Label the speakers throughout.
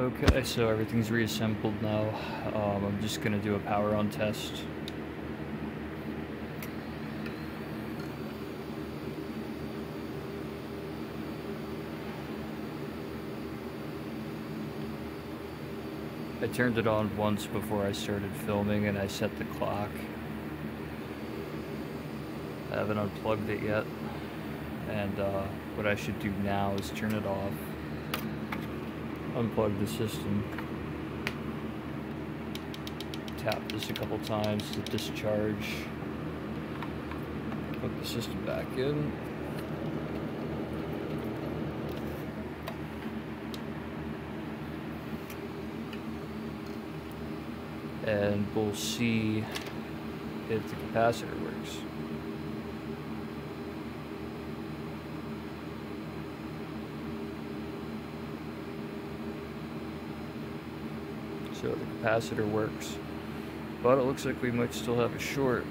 Speaker 1: Okay, so everything's reassembled now. Um, I'm just gonna do a power on test. I turned it on once before I started filming and I set the clock. I haven't unplugged it yet. And uh, what I should do now is turn it off, unplug the system, tap this a couple times to discharge, put the system back in. And we'll see if the capacitor works. So the capacitor works. But it looks like we might still have a short.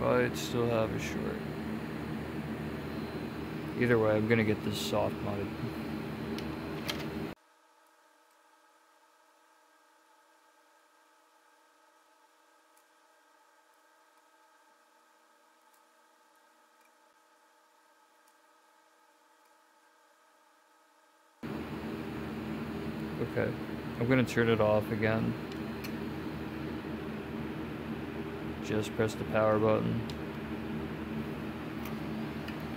Speaker 1: Might still have a short. Either way, I'm gonna get this soft modded. Okay, I'm gonna turn it off again. Just press the power button.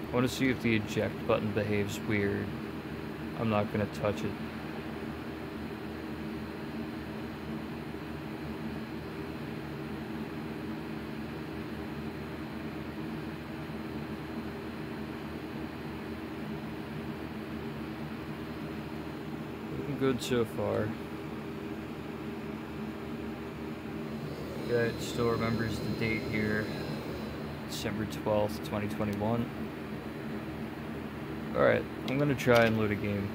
Speaker 1: I want to see if the eject button behaves weird. I'm not gonna touch it. Good so far. Yeah, it still remembers the date here. December 12th, 2021. Alright, I'm gonna try and load a game.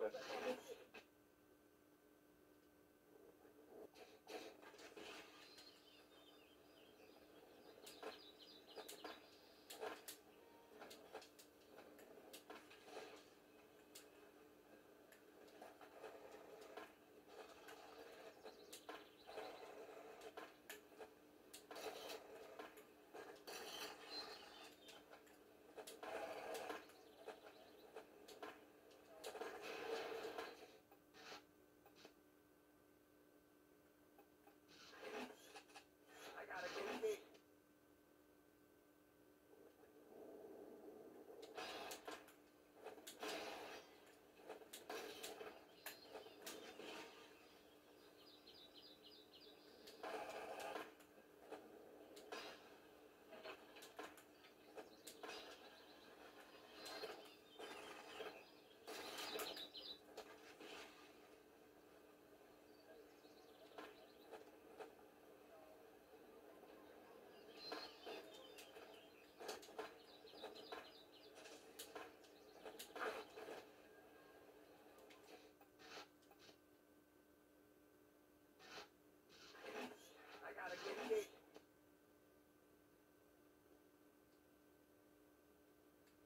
Speaker 2: purpose.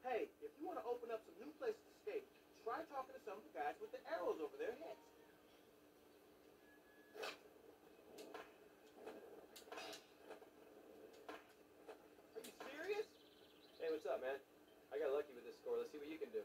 Speaker 2: hey, if you want to open up some new places to skate, try talking to some of the guys with the arrows over their heads. Are you serious?
Speaker 1: Hey, what's up, man? I got lucky with this score. Let's see what you can do.